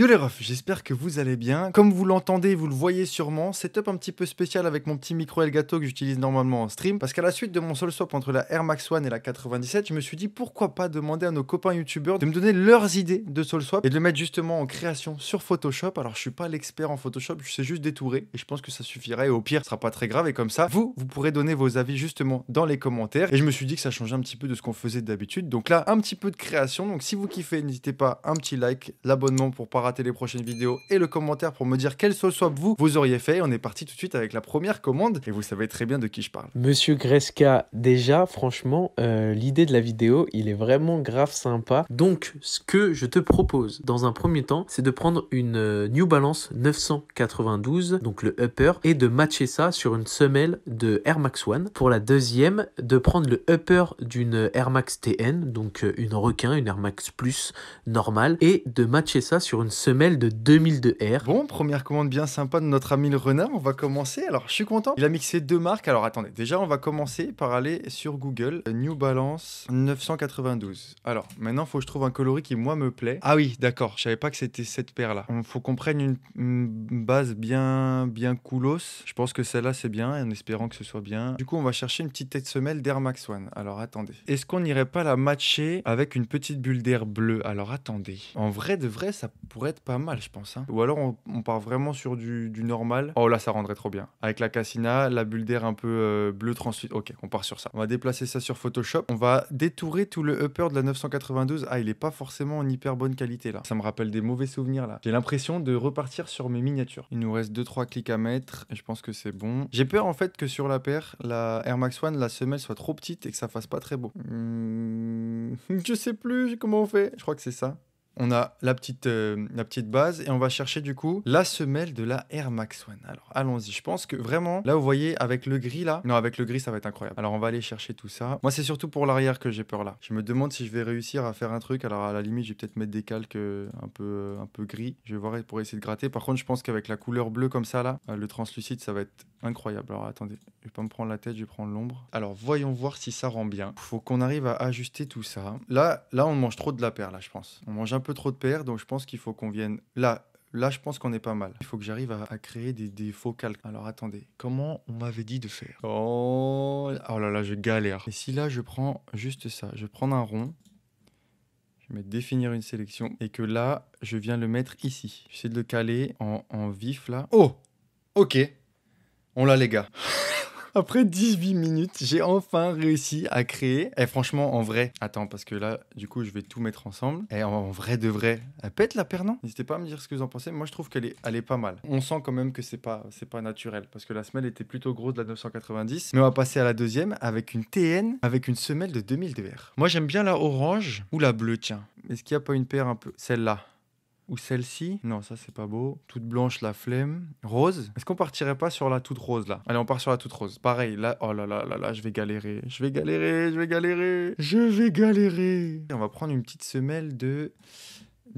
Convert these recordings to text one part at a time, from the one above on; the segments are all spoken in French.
Yo les refs, j'espère que vous allez bien. Comme vous l'entendez, vous le voyez sûrement, setup un petit peu spécial avec mon petit micro Elgato que j'utilise normalement en stream. Parce qu'à la suite de mon seul swap entre la Air Max One et la 97, je me suis dit pourquoi pas demander à nos copains youtubeurs de me donner leurs idées de Soul Swap et de le mettre justement en création sur Photoshop. Alors je suis pas l'expert en Photoshop, je sais juste détourer et je pense que ça suffirait. Et au pire, ce sera pas très grave. Et comme ça, vous, vous pourrez donner vos avis justement dans les commentaires. Et je me suis dit que ça changeait un petit peu de ce qu'on faisait d'habitude. Donc là, un petit peu de création. Donc si vous kiffez, n'hésitez pas un petit like, l'abonnement pour pas les prochaines vidéos et le commentaire pour me dire quel Soul Swap vous, vous auriez fait. On est parti tout de suite avec la première commande et vous savez très bien de qui je parle. Monsieur Greska, déjà, franchement, euh, l'idée de la vidéo, il est vraiment grave sympa. Donc, ce que je te propose dans un premier temps, c'est de prendre une euh, New Balance 992, donc le upper, et de matcher ça sur une semelle de Air Max One. Pour la deuxième, de prendre le upper d'une Air Max TN, donc euh, une requin, une Air Max Plus normale, et de matcher ça sur une semelle de 2002R. Bon, première commande bien sympa de notre ami le renard. On va commencer. Alors, je suis content. Il a mixé deux marques. Alors, attendez. Déjà, on va commencer par aller sur Google. New Balance 992. Alors, maintenant, il faut que je trouve un coloris qui, moi, me plaît. Ah oui, d'accord. Je savais pas que c'était cette paire-là. Il faut qu'on prenne une, base bien, bien coolos. Je pense que celle-là, c'est bien, en espérant que ce soit bien. Du coup, on va chercher une petite tête semelle d'Air Max One. Alors, attendez. Est-ce qu'on n'irait pas la matcher avec une petite bulle d'air bleu? Alors, attendez. En vrai, de vrai, ça pourrait être pas mal, je pense. hein. Ou alors, on, part vraiment sur du, normal. Oh là, ça rendrait trop bien. Avec la Cassina, la bulle d'air un peu euh, bleu translucide. Ok, on part sur ça. On va déplacer ça sur Photoshop. On va détourer tout le upper de la 992. Ah, il est pas forcément en hyper bonne qualité là. Ça me rappelle des mauvais souvenirs là. J'ai l'impression de repartir sur mes miniatures. Il nous reste 2-3 clics à mettre. Et je pense que c'est bon. J'ai peur en fait que sur la paire, la Air Max One, la semelle soit trop petite et que ça fasse pas très beau. Hmm, je sais plus comment on fait. Je crois que c'est ça. On a la petite, euh, la petite base et on va chercher du coup la semelle de la Air Max One. Alors allons-y. Je pense que vraiment, là vous voyez avec le gris là, non avec le gris ça va être incroyable. Alors on va aller chercher tout ça. Moi c'est surtout pour l'arrière que j'ai peur là. Je me demande si je vais réussir à faire un truc. Alors à la limite je vais peut-être mettre des calques euh, un peu, euh, un peu gris. Je vais voir pour essayer de gratter. Par contre je pense qu'avec la couleur bleue comme ça là, le translucide ça va être incroyable. Alors attendez, je vais pas me prendre la tête, je vais prendre l'ombre. Alors voyons voir si ça rend bien. Faut qu'on arrive à ajuster tout ça. Là, là on mange trop de la paire là je pense. On mange un peu trop de paire donc je pense qu'il faut qu'on vienne là. Là, je pense qu'on est pas mal. Il faut que j'arrive à, à créer des, des faux calques. Alors, attendez. Comment on m'avait dit de faire? Oh... oh là là, je galère. Et si là, je prends juste ça. Je vais prendre un rond. Je vais mettre définir une sélection. Et que là, je viens le mettre ici. J'essaie de le caler en, en vif là. Oh Ok. On l'a, les gars. Après 18 minutes, j'ai enfin réussi à créer. Et franchement, en vrai, attends, parce que là, du coup, je vais tout mettre ensemble. Et en, en vrai de vrai, elle pète la paire, non N'hésitez pas à me dire ce que vous en pensez. Moi, je trouve qu'elle est, elle pas mal. On sent quand même que c'est pas, c'est pas naturel. Parce que la semelle était plutôt grosse de la 990. Mais on va passer à la deuxième avec une TN avec une semelle de 2002R. Moi, j'aime bien la orange ou la bleue, tiens. Est-ce qu'il n'y a pas une paire un peu? Celle-là ou celle-ci Non, ça c'est pas beau. Toute blanche, la flemme. Rose? Est-ce qu'on partirait pas sur la toute rose là? Allez, on part sur la toute rose. Pareil, là, oh là là là là, je vais galérer. Je vais galérer, je vais galérer. Je vais galérer. On va prendre une petite semelle de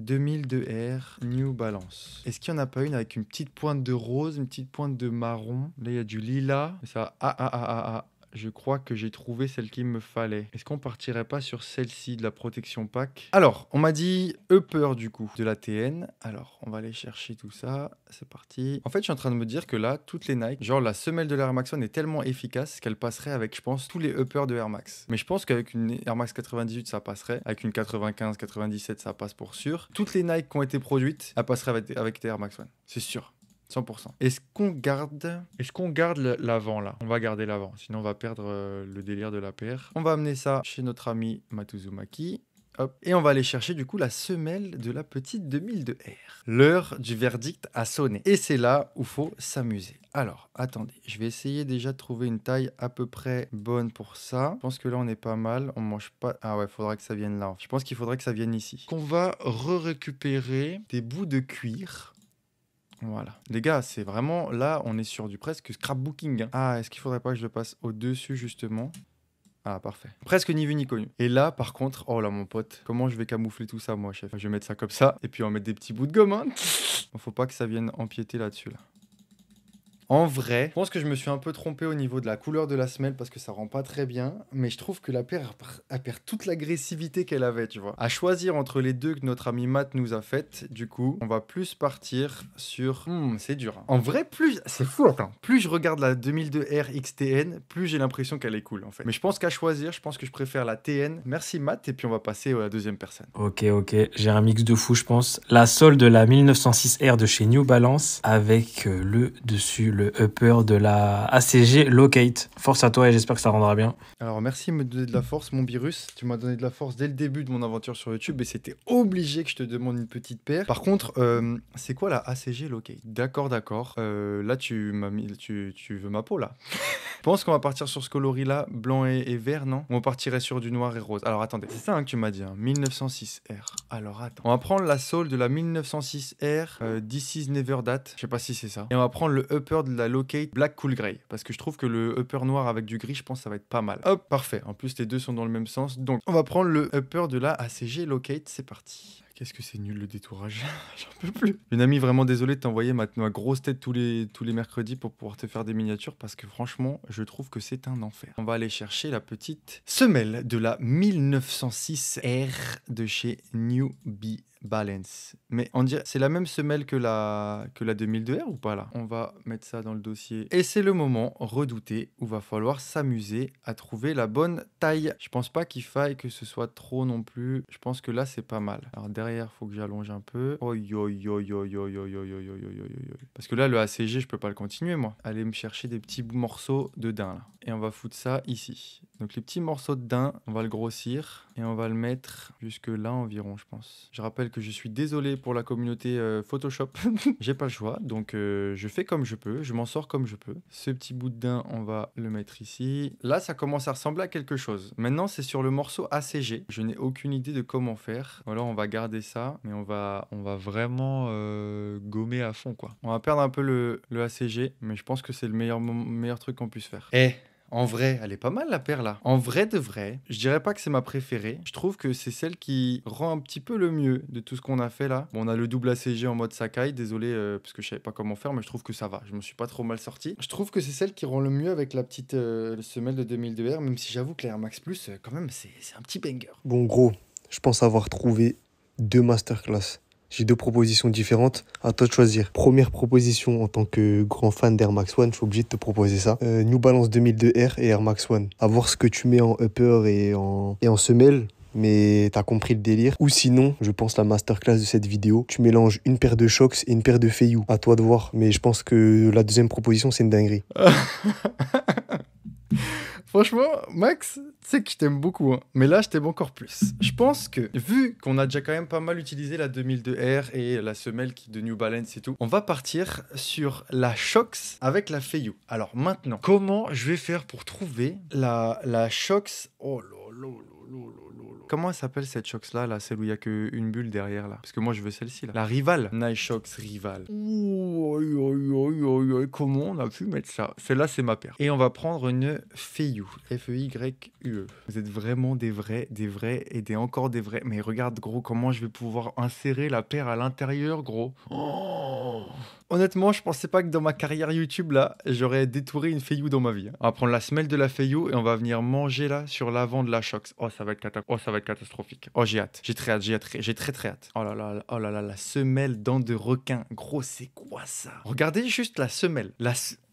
2002R New Balance. Est-ce qu'il n'y en a pas une avec une petite pointe de rose, une petite pointe de marron? Là, il y a du lilas. Ça, ah ah ah ah ah. Je crois que j'ai trouvé celle qu'il me fallait. Est-ce qu'on partirait pas sur celle-ci de la protection pack? Alors, on m'a dit upper du coup de la TN. Alors, on va aller chercher tout ça. C'est parti. En fait, je suis en train de me dire que là, toutes les Nike, genre la semelle de l'Air Max One est tellement efficace qu'elle passerait avec, je pense, tous les uppers de Air Max. Mais je pense qu'avec une Air Max 98, ça passerait. Avec une 95, 97, ça passe pour sûr. Toutes les Nike qui ont été produites, elles passeraient avec, avec des Air Max One. C'est sûr. 100%. Est-ce qu'on garde Est-ce qu'on garde le- l'avant là? On va garder l'avant, sinon on va perdre euh, le délire de la paire. On va amener ça chez notre ami Matuzumaki. Hop. Et on va aller chercher du coup la semelle de la petite 2002R. L'heure du verdict a sonné. Et c'est là où faut s'amuser. Alors, attendez, je vais essayer déjà de trouver une taille à peu près bonne pour ça. Je pense que là on est pas mal. On mange pas. Ah ouais, faudra que ça vienne là. Je pense qu'il faudrait que ça vienne ici. Qu'on va re-récupérer des bouts de cuir. Voilà. Les gars, c'est vraiment là, on est sur du presque scrapbooking. hein. Ah, est-ce qu'il faudrait pas que je le passe au-dessus justement? Ah, parfait. Presque ni vu ni connu. Et là, par contre, oh là, mon pote, comment je vais camoufler tout ça, moi, chef? Je vais mettre ça comme ça, et puis on va mettre des petits bouts de gomme. Hein. Faut pas que ça vienne empiéter là-dessus, là. En vrai, je pense que je me suis un peu trompé au niveau de la couleur de la semelle parce que ça rend pas très bien. Mais je trouve que la paire, elle perd toute l'agressivité qu'elle avait, tu vois. À choisir entre les deux que notre ami Matt nous a faites, du coup, on va plus partir sur. Hmm, c'est dur. hein. En vrai, plus. C'est fou, attends. Plus je regarde la 2002 R XTN, plus j'ai l'impression qu'elle est cool, en fait. Mais je pense qu'à choisir, je pense que je préfère la TN. Merci Matt, et puis on va passer à la deuxième personne. Ok, ok, j'ai un mix de fou, je pense. La sole de la 1906R de chez New Balance avec euh, le dessus, le upper de la ACG Locate. Force à toi et j'espère que ça rendra bien. Alors merci de me donner de la force, mon virus. Tu m'as donné de la force dès le début de mon aventure sur YouTube et c'était obligé que je te demande une petite paire. Par contre, euh, c'est quoi la ACG Locate? D'accord, d'accord. Euh, là, tu m'as mis, tu, tu veux ma peau là. Je pense qu'on va partir sur ce coloris là, blanc et, et vert, non? On partirait sur du noir et rose. Alors attendez, c'est ça hein, que tu m'as dit, hein, 1906R. Alors attends, on va prendre la sole de la 1906R, euh, This is Never Date. Je sais pas si c'est ça. Et on va prendre le upper de la Locate Black Cool Grey parce que je trouve que le upper noir avec du gris, je pense que ça va être pas mal. Hop, parfait. En plus, les deux sont dans le même sens. Donc, on va prendre le upper de la ACG Locate. C'est parti. Qu'est-ce que c'est nul le détourage J'en peux plus. Une amie vraiment désolée de t'envoyer ma, ma grosse tête tous les, tous les mercredis pour pouvoir te faire des miniatures parce que franchement, je trouve que c'est un enfer. On va aller chercher la petite semelle de la 1906R de chez Newbie Balance. Mais on dirait, c'est la même semelle que la, que la 2002R ou pas là On va mettre ça dans le dossier. Et c'est le moment redouté où va falloir s'amuser à trouver la bonne taille. Je pense pas qu'il faille que ce soit trop non plus. Je pense que là c'est pas mal. Alors derrière, faut que j'allonge un peu. Parce que là le ACG, je peux pas le continuer moi. Allez me chercher des petits morceaux de daim là. Et on va foutre ça ici. Donc les petits morceaux de daim, on va le grossir et on va le mettre jusque là environ, je pense. Je rappelle que je suis désolé pour la communauté euh, Photoshop. J'ai pas le choix, donc euh, je fais comme je peux, je m'en sors comme je peux. Ce petit bout de daim, on va le mettre ici. Là, ça commence à ressembler à quelque chose. Maintenant, c'est sur le morceau ACG. Je n'ai aucune idée de comment faire. Alors, on va garder ça, mais on va, on va vraiment euh, gommer à fond, quoi. On va perdre un peu le, ACG, mais je pense que c'est le meilleur, meilleur truc qu'on puisse faire. Eh en vrai, elle est pas mal la paire là. En vrai de vrai, je dirais pas que c'est ma préférée. Je trouve que c'est celle qui rend un petit peu le mieux de tout ce qu'on a fait là. Bon, on a le double ACG en mode Sakai, désolé euh, parce que je savais pas comment faire, mais je trouve que ça va. Je me suis pas trop mal sorti. Je trouve que c'est celle qui rend le mieux avec la petite euh, semelle de 2002R, même si j'avoue que la Air Max Plus, euh, quand même, c'est c'est un petit banger. Bon, gros, je pense avoir trouvé deux masterclass. J'ai deux propositions différentes. À toi de choisir. Première proposition en tant que grand fan d'Air Max One, je suis obligé de te proposer ça. Euh, New Balance 2002R et Air Max One. À voir ce que tu mets en upper et en, et en semelle. Mais t'as compris le délire. Ou sinon, je pense la masterclass de cette vidéo, tu mélanges une paire de Shox et une paire de Feiyu. À toi de voir. Mais je pense que la deuxième proposition, c'est une dinguerie. Franchement, Max, tu sais que je t'aime beaucoup, hein. mais là, je t'aime encore plus. Je pense que, vu qu'on a déjà quand même pas mal utilisé la 2002R et la semelle de New Balance et tout, on va partir sur la Shox avec la Feiyu. Alors maintenant, comment je vais faire pour trouver la, la Shox? Oh là là là là. Comment elle s'appelle cette Shox là, là, celle où il y a qu'une bulle derrière là? Parce que moi je veux celle-ci là. La Rival. Nice Shox Rival. Ouh, oi, oi, oi, oi, oi. Comment on a pu mettre ça? Celle-là c'est ma paire. Et on va prendre une Feiyu. F-E-Y-U-E. Vous êtes vraiment des vrais, des vrais et des encore des vrais. Mais regarde gros comment je vais pouvoir insérer la paire à l'intérieur gros. Oh. Honnêtement, je pensais pas que dans ma carrière YouTube là, j'aurais détouré une Feiyu dans ma vie. hein. On va prendre la semelle de la Feiyu et on va venir manger là sur l'avant de la Shox. Oh, ça va être cata- oh, ça va être catastrophique. Oh, j'ai hâte. J'ai très hâte, j'ai très, j'ai très hâte. Oh là là, oh là là, la semelle dent de requin. Gros, c'est quoi ça? Regardez juste la semelle.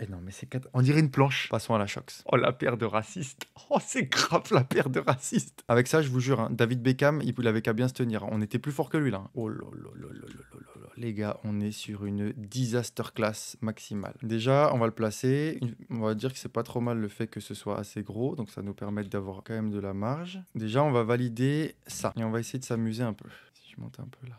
Eh non, mais c'est On dirait une planche. Passons à la chox. Oh, la paire de racistes. Oh, c'est grave la paire de racistes. Avec ça, je vous jure, hein, David Beckham, il avait qu'à bien se tenir. On était plus fort que lui là. Oh là là là là là là. Les gars, on est sur une disaster class maximale. Déjà, on va le placer. On va dire que c'est pas trop mal le fait que ce soit assez gros, donc ça nous permet d'avoir quand même de la marge. Déjà, on va valider ça et on va essayer de s'amuser un peu. Si je monte un peu là.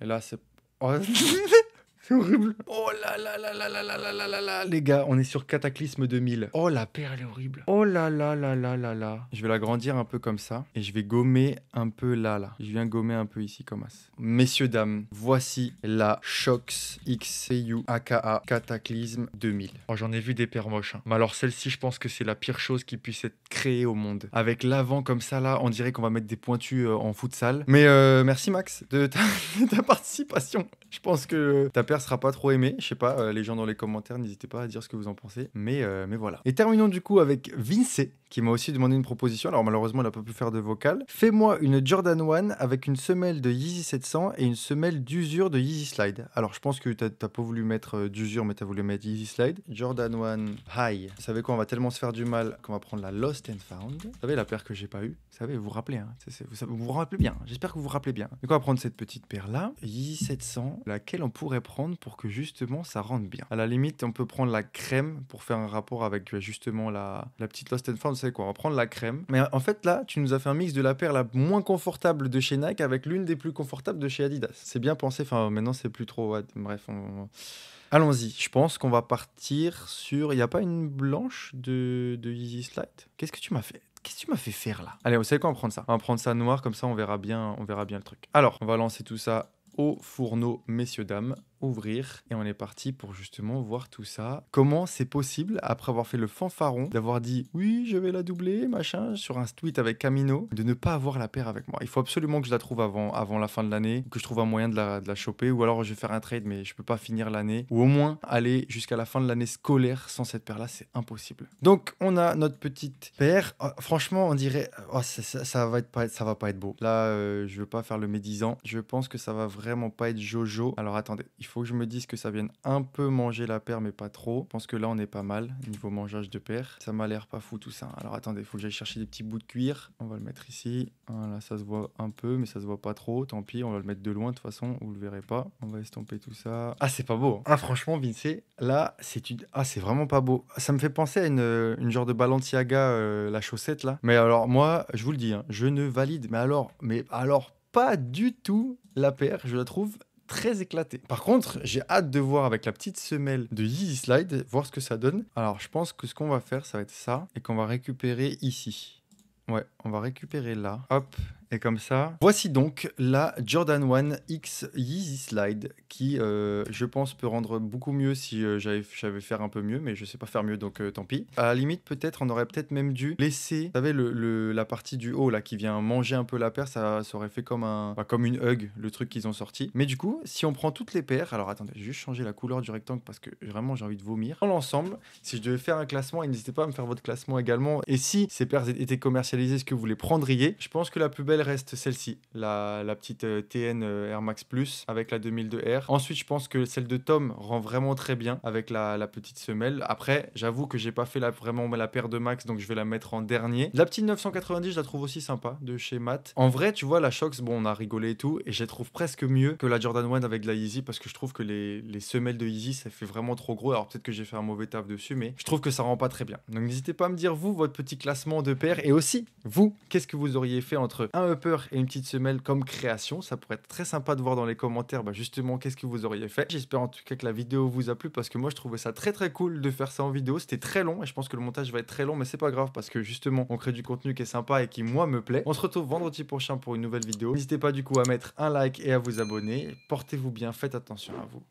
Et là, c'est. Oh, C'est horrible. Oh là là là là là là là là là là. Les gars, on est sur Cataclysme 2000. Oh la paire, elle est horrible. Oh là là là là là là. Je vais l'agrandir un peu comme ça. Et je vais gommer un peu là, là. Je viens gommer un peu ici comme ça. Messieurs, dames, voici la Shox XCU aka Cataclysme 2000. Oh, j'en ai vu des paires moches. hein. Mais alors celle-ci, je pense que c'est la pire chose qui puisse être créée au monde. Avec l'avant comme ça, là, on dirait qu'on va mettre des pointus euh, en futsal. Mais euh, merci Max de ta, de ta participation. Je pense que ta paire sera pas trop aimée. Je sais pas, euh, les gens dans les commentaires, n'hésitez pas à dire ce que vous en pensez. Mais, euh, mais voilà. Et terminons du coup avec Vince, qui m'a aussi demandé une proposition. Alors malheureusement, elle n'a pas pu faire de vocal. Fais-moi une Jordan 1 avec une semelle de Yeezy 700 et une semelle d'usure de Yeezy Slide. Alors je pense que t'as t'as pas voulu mettre euh, d'usure, mais t'as voulu mettre Yeezy Slide. Jordan 1 High. Savez quoi? On va tellement se faire du mal qu'on va prendre la Lost and Found. Vous savez la paire que j'ai pas eue? Savez, vous vous rappelez hein vous, vous rappelez bien. J'espère que vous vous rappelez bien. Donc on va prendre cette petite paire là, Yeezy 700, laquelle on pourrait prendre pour que justement ça rentre bien? À la limite, on peut prendre la crème pour faire un rapport avec justement la, la petite Lost and Found. Quoi On va prendre la crème. Mais en fait là, tu nous as fait un mix de la paire la moins confortable de chez Nike avec l'une des plus confortables de chez Adidas. C'est bien pensé. Enfin maintenant c'est plus trop. Bref, on- Allons-y, je pense qu'on va partir sur. Il n'y a pas une blanche de, de Yeezy Slide? Qu'est-ce que tu m'as fait Qu'est-ce que tu m'as fait faire là? Allez, vous savez quoi? On va prendre ça. On va prendre ça noir, comme ça on verra bien, on verra bien le truc. Alors, on va lancer tout ça au fourneau, messieurs, dames. Ouvrir et on est parti pour justement voir tout ça. Comment c'est possible, après avoir fait le fanfaron, d'avoir dit oui, je vais la doubler, machin, sur un tweet avec Camino, de ne pas avoir la paire avec moi. Il faut absolument que je la trouve avant, avant la fin de l'année, que je trouve un moyen de la, de la choper, ou alors je vais faire un trade, mais je peux pas finir l'année, ou au moins aller jusqu'à la fin de l'année scolaire sans cette paire-là, c'est impossible. Donc on a notre petite paire. Oh, franchement, on dirait, oh, ça, ça- ça va être pas, ça va pas être beau. Là, euh, je veux pas faire le médisant. Je pense que ça va vraiment pas être Jojo. Alors attendez, il faut que je me dise que ça vienne un peu manger la paire, mais pas trop. Je pense que là, on est pas mal niveau mangeage de paire. Ça m'a l'air pas fou tout ça. Alors attendez, il faut que j'aille chercher des petits bouts de cuir. On va le mettre ici. Voilà, ça se voit un peu, mais ça se voit pas trop. Tant pis, on va le mettre de loin de toute façon, vous le verrez pas. On va estomper tout ça. Ah, c'est pas beau. hein. Ah, franchement, Vince, là, c'est une... ah, c'est vraiment pas beau. Ça me fait penser à une, une genre de Balenciaga, euh, la chaussette là. Mais alors, moi, je vous le dis, hein, je ne valide. Mais alors, mais alors, pas du tout la paire. Je la trouve très éclatée. Par contre, j'ai hâte de voir avec la petite semelle de Yeezy Slide, voir ce que ça donne. Alors, je pense que ce qu'on va faire, ça va être ça, et qu'on va récupérer ici. Ouais, on va récupérer là. Hop, et comme ça. Voici donc la Jordan 1 X Yeezy Slide qui, euh, je pense, peut rendre beaucoup mieux si euh, j'avais j'avais faire un peu mieux, mais je sais pas faire mieux, donc euh, tant pis. À la limite, peut-être, on aurait peut-être même dû laisser, vous savez, le, le- la partie du haut là qui vient manger un peu la paire, ça, aurait fait comme un, comme une hug, le truc qu'ils ont sorti. Mais du coup, si on prend toutes les paires, alors attendez, je vais juste changer la couleur du rectangle parce que vraiment j'ai envie de vomir. Dans l'ensemble, si je devais faire un classement, n'hésitez pas à me faire votre classement également. Et si ces paires étaient commercialisées, est-ce que vous les prendriez? Je pense que la plus belle reste celle-ci, la, la petite euh, TN euh, Air Max Plus avec la 2002R. Ensuite, je pense que celle de Tom rend vraiment très bien avec la, la petite semelle. Après, j'avoue que j'ai pas fait la, vraiment la paire de Max, donc je vais la mettre en dernier. La petite 990, je la trouve aussi sympa de chez Matt. En vrai, tu vois, la Shox, bon, on a rigolé et tout, et je la trouve presque mieux que la Jordan 1 avec la Yeezy parce que je trouve que les, les semelles de Yeezy, ça fait vraiment trop gros. Alors peut-être que j'ai fait un mauvais taf dessus, mais je trouve que ça rend pas très bien. Donc n'hésitez pas à me dire, vous, votre petit classement de paires, et aussi, vous, qu'est-ce que vous auriez fait entre upper et une petite semelle comme création Ça pourrait être très sympa de voir dans les commentaires, bah, justement, qu'est-ce que vous auriez fait. J'espère en tout cas que la vidéo vous a plu parce que moi, je trouvais ça très très cool de faire ça en vidéo. C'était très long et je pense que le montage va être très long, mais c'est pas grave parce que justement, on crée du contenu qui est sympa et qui, moi, me plaît. On se retrouve vendredi prochain pour une nouvelle vidéo. N'hésitez pas du coup à mettre un like et à vous abonner. Portez-vous bien, faites attention à vous.